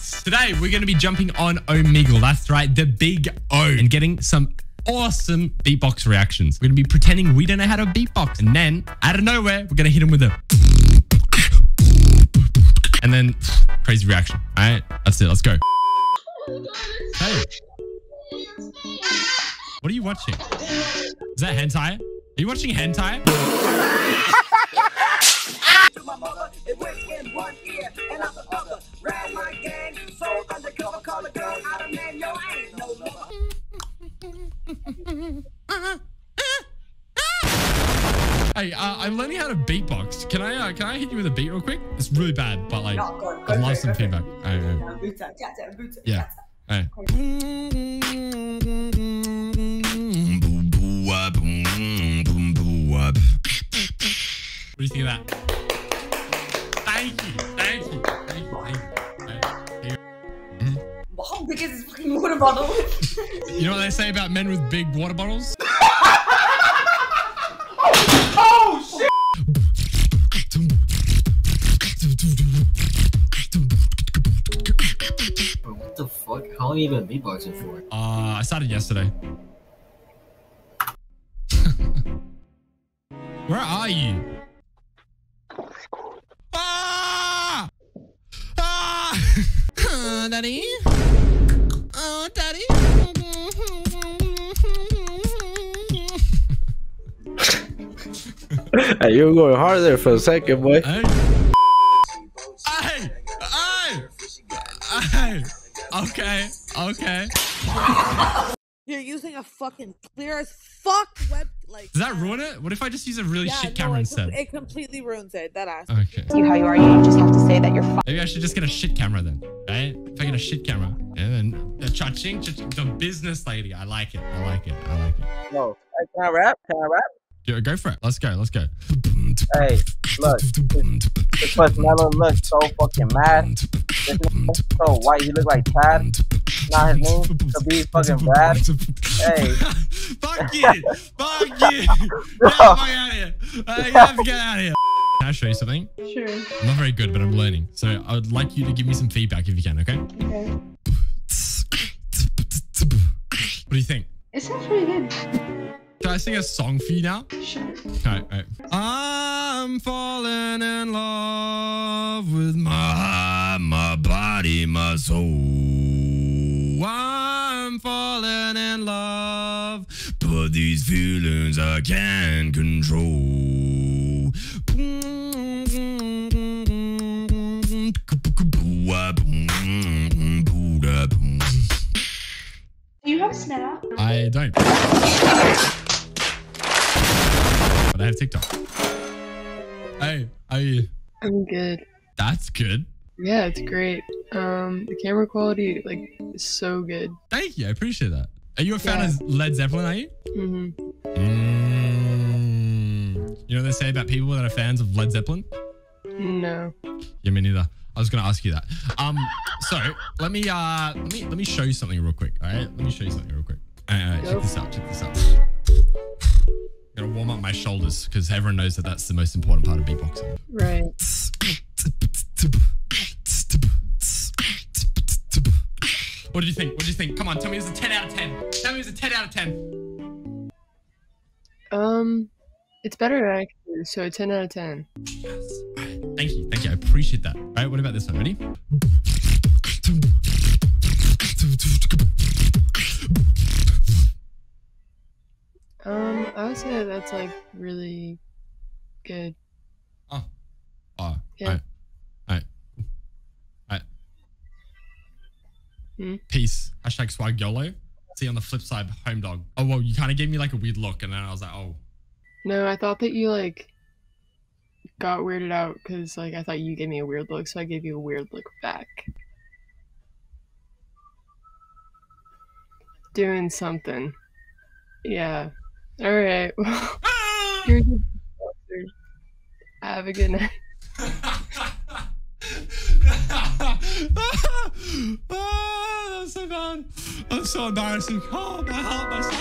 Today we're going to be jumping on Omegle. That's right, the big O, and getting some awesome beatbox reactions. We're going to be pretending we don't know how to beatbox, and then out of nowhere, we're going to hit him with a. And then crazy reaction. All right, that's it. Let's go. Hey. What are you watching? Is that hentai? Are you watching hentai? Hey, uh, I'm learning how to beatbox. Can I uh, can I hit you with a beat real quick? It's really bad, but like No, go- go I'd love some go for it. feedback. All right, all right. Yeah, yeah, boots. All right. What do you think of that? Thank you, thank you, thank you, thank you. Thank you. But how big is this fucking water bottle? You know what they say about men with big water bottles? What How long have you been beatboxing for? Uh, I started yesterday. Where are you? Ah! Ah! Uh, daddy? Oh, daddy? Hey, you were going hard there for a second, boy. Hey. Hey! Hey! Hey! Okay, okay. You're using a fucking clear as fuck web like. Does that ruin it? What if I just use a really Yeah, shit no, camera it, instead? It completely ruins it. That ass. Okay. you how you are. You just have to say that you're fine. Maybe I should just get a shit camera then, right? If I get a shit camera, and then uh, the cha-ching, cha-ching, the business lady. I like it. I like it. I like it. No. Can I rap? Can I rap? Go, go for it. Let's go. Let's go. Hey, look. This Marshmallow looks so fucking mad. This nigga so white, he look like Tad. Not his name. To be fucking Brad. Hey. Fuck you. Fuck you. Get the fuck out of here. You have to get out of here. Can I show you something? Sure. I'm not very good, but I'm learning. So I would like you to give me some feedback if you can, okay? Okay. What do you think? It sounds pretty good. Can I sing a song for you now? Sure. Alright, alright. I'm falling in love with my heart, my body, my soul. I'm falling in love, but these feelings I can't control. Do you have Snap? I don't. Have TikTok. Hey, how are you? I'm good. That's good. Yeah, it's great. Um, the camera quality like is so good. Thank you. I appreciate that. Are you a fan Yeah. of Led Zeppelin, are you? Mm hmm Mm. You know what they say about people that are fans of Led Zeppelin? No. Yeah, me neither. I was gonna ask you that. Um, so let me uh let me let me show you something real quick. All right, let me show you something real quick. All right, all right check this out. Check this out. Gotta warm up my shoulders because everyone knows that that's the most important part of beatboxing. Right. What do you think? What do you think? Come on, tell me it's a 10 out of 10. Tell me it's a 10 out of 10. Um, it's better actually. So a 10 out of 10. Yes. Right, Thank you. Thank you. I appreciate that. All right, what about this one? Ready? Would say that's like really good. Oh. Oh. Yeah. All right. All right. All right. Hmm? Peace. Hashtag swag YOLO. See on the flip side, home dog. Oh, well, you kind of gave me like a weird look, and then I was like, oh. No, I thought that you like got weirded out because like I thought you gave me a weird look, so I gave you a weird look back. Doing something. Yeah. All right. Ah! Boxer. Have a good night. oh, that's so bad. That's so embarrassing. Oh, my heart, my soul.